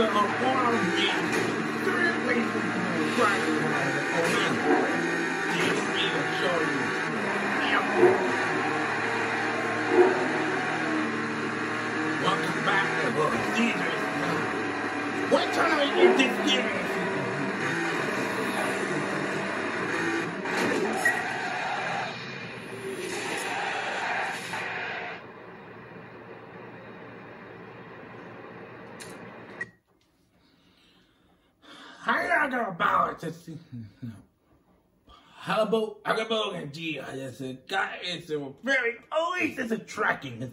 the from give me to show you. Welcome back to the Caesars. What time is this game? How you this? Hubbo, Hubbo, and G. It's a guy. It's a very. Oh, it's just a tracking.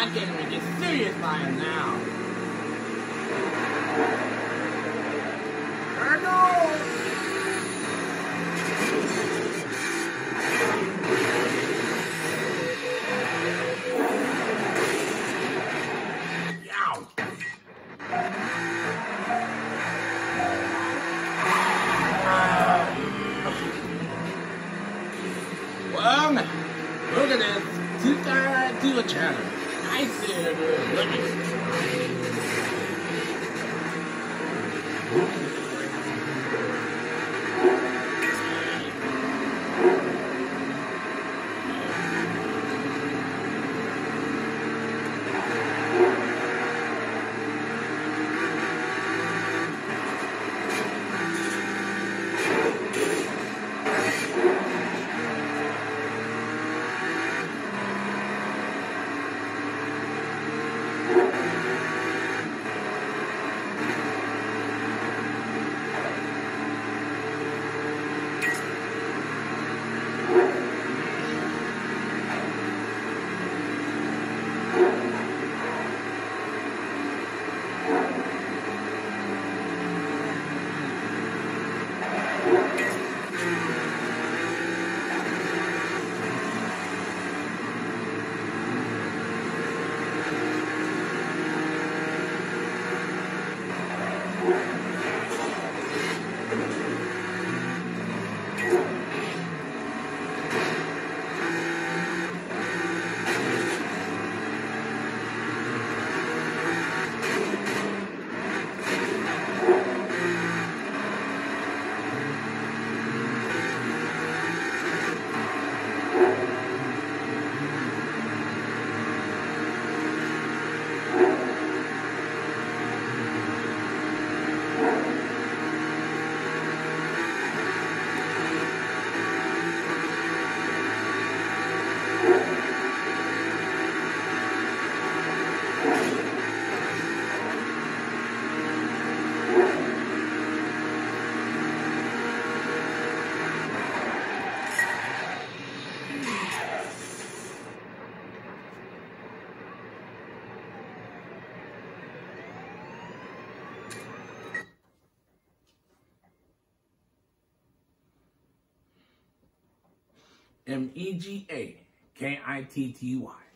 I can't even get serious by it now. M E G A K I T T Y.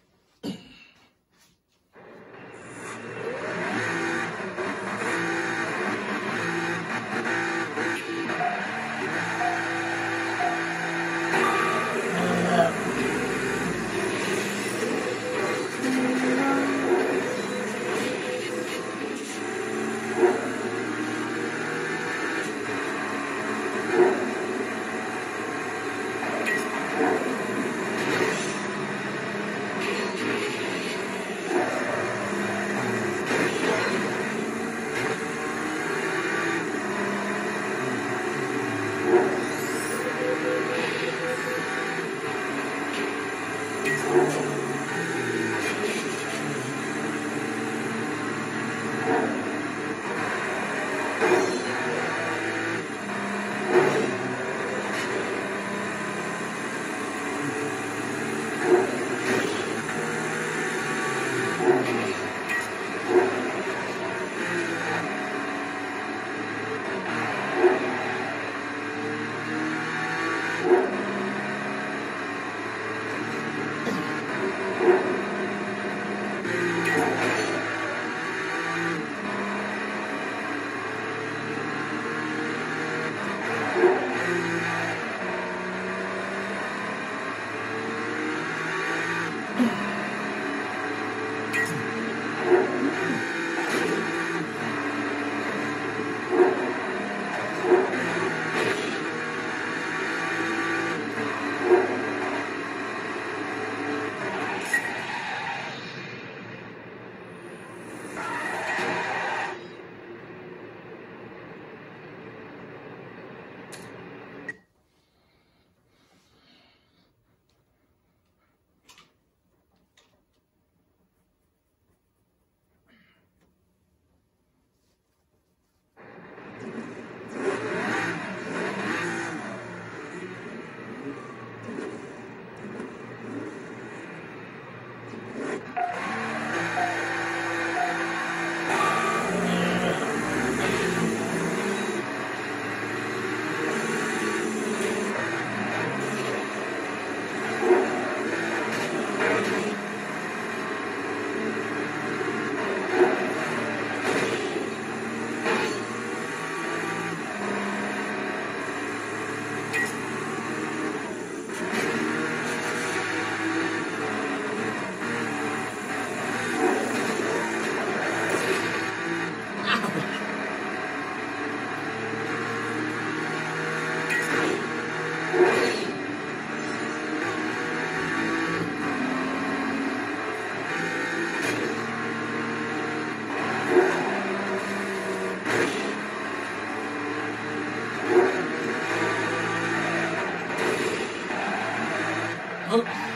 Oh.